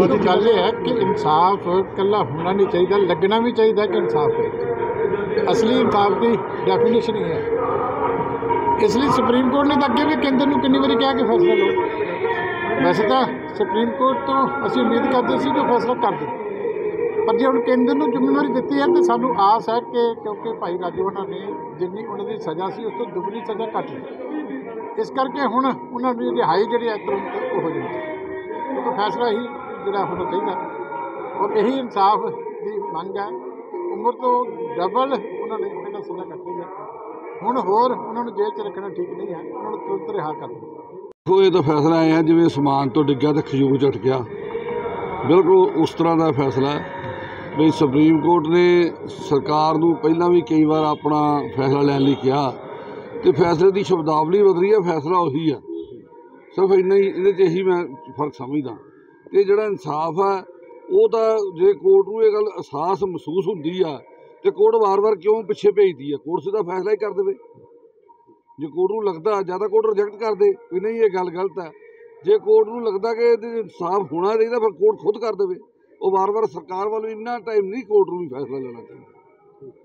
ਉਹਦੀ ਗੱਲ ਇਹ ਹੈ ਕਿ ਇਨਸਾਫ ਇਕੱਲਾ ਹੋਣਾ ਨਹੀਂ ਚਾਹੀਦਾ, ਲੱਗਣਾ ਵੀ ਚਾਹੀਦਾ ਕਿ ਇਨਸਾਫ ਹੈ। ਅਸਲੀ ਇਨਸਾਫ ਦੀ ਡੈਫੀਨੇਸ਼ਨ ਹੀ ਹੈ। ਇਸ ਲਈ ਸੁਪਰੀਮ ਕੋਰਟ ਨੇ ਤਾਂ ਅੱਗੇ ਵੀ ਕੇਂਦਰ ਨੂੰ ਕਿੰਨੀ ਵਾਰੀ ਕਿਹਾ ਕਿ ਫੈਸਲਾ ਲਓ। ਵੈਸੇ ਤਾਂ ਸੁਪਰੀਮ ਕੋਰਟ ਤੋਂ ਅਸੀਂ ਉਮੀਦ ਕਰਦੇ ਸੀ ਕਿ ਉਹ ਫੈਸਲਾ ਕਰ ਦੇ ਪਰ ਜੇ ਹੁਣ ਕੇਂਦਰ ਨੂੰ ਜ਼ਿੰਮੇਵਾਰੀ ਦਿੱਤੀ ਹੈ, ਤੇ ਸਾਨੂੰ ਆਸ ਹੈ ਕਿ ਕਿਉਂਕਿ ਭਾਈ ਰਾਜੂ ਉਹਨਾਂ ਨੇ ਜਿੰਨੀ ਉਹਨਾਂ ਦੀ ਸਜ਼ਾ ਸੀ, ਉਸ ਤੋਂ ਦੁੱਗਣੀ ਸਜ਼ਾ ਕੱਟ ਲਈ। ਇਸ ਕਰਕੇ ਹੁਣ ਉਹਨਾਂ ਦੀ ਰਿਹਾਈ ਜਿਹੜੀ ਹੈ ਤੁਰੰਤ ਉਹ ਹੋ ਜਾਣੀ ਚਾਹੀਦੀ ਕਿਉਂਕਿ ਫੈਸਲਾ ਹੀ ਜਿਹੜਾ ਹੋਣਾ ਚਾਹੀਦਾ ਔਰ ਇਹੀ ਇਨਸਾਫ ਦੀ ਮੰਗ ਹੈ ਉਮਰ ਤੋਂ ਡਬਲ ਉਹਨਾਂ ਨੇ ਪਹਿਲਾਂ ਸਜ਼ਾ ਕੱਟੀ ਹੈ। ਹੁਣ ਹੋਰ ਉਹਨਾਂ ਨੂੰ ਜੇਲ੍ਹ 'ਚ ਰੱਖਣਾ ਠੀਕ ਨਹੀਂ ਹੈ, ਉਹਨਾਂ ਨੂੰ ਤੁਰੰਤ ਰਿਹਾ ਕਰ ਦਿਓ। ਦੇਖੋ, ਇਹ ਤਾਂ ਫੈਸਲਾ ਆਇਆ ਜਿਵੇਂ ਸਮਾਨ ਤੋਂ ਡਿੱਗਿਆ ਤੇ ਖਜੂਰ ਝਟ ਗਿਆ ਬਿਲਕੁਲ ਉਸ ਤਰ੍ਹਾਂ ਦਾ ਫੈਸਲਾ ਹੈ। ਵੀ ਸੁਪਰੀਮ ਕੋਰਟ ਨੇ ਸਰਕਾਰ ਨੂੰ ਪਹਿਲਾਂ ਵੀ ਕਈ ਵਾਰ ਆਪਣਾ ਫੈਸਲਾ ਲੈਣ ਲਈ ਕਿਹਾ ਤੇ ਫੈਸਲੇ ਦੀ ਸ਼ਬਦਾਵਲੀ ਬਦਲੀ ਹੈ, ਫੈਸਲਾ ਉਹੀ ਆ ਸਿਰਫ ਇੰਨਾ ਹੀ, ਇਹਦੇ 'ਚ ਇਹੀ ਮੈਂ ਫ਼ਰਕ ਸਮਝਦਾ। ਤੇ ਜਿਹੜਾ ਇਨਸਾਫ ਹੈ ਉਹ ਤਾਂ ਜੇ ਕੋਰਟ ਨੂੰ ਇਹ ਗੱਲ ਅਹਿਸਾਸ ਮਹਿਸੂਸ ਹੁੰਦੀ ਆ, ਤੇ ਕੋਰਟ ਵਾਰ-ਵਾਰ ਕਿਉਂ ਪਿੱਛੇ ਭੇਜਦੀ ਆ? ਕੋਰਟ ਸਿੱਧਾ ਫੈਸਲਾ ਹੀ ਕਰ ਦੇਵੇ। ਜੇ ਕੋਰਟ ਨੂੰ ਲੱਗਦਾ, ਜਾਂ ਤਾਂ ਕੋਰਟ ਰਿਜੈਕਟ ਕਰ ਦੇ, ਵੀ ਨਹੀਂ, ਇਹ ਗੱਲ ਗਲਤ ਹੈ ਜੇ ਕੋਰਟ ਨੂੰ ਲੱਗਦਾ ਕਿ ਇਹਦੇ ਇਨਸਾਫ ਹੋਣਾ ਚਾਹੀਦਾ, ਫਿਰ ਕੋਰਟ ਖੁਦ ਕਰ ਦੇਵੇ। ਉਹ ਵਾਰ-ਵਾਰ ਸਰਕਾਰ ਵੱਲੋਂ ਇੰਨਾ ਟਾਈਮ ਨਹੀਂ ਕੋਰਟ ਨੂੰ ਵੀ ਫੈਸਲਾ ਲੈਣਾ ਚਾਹੀਦਾ।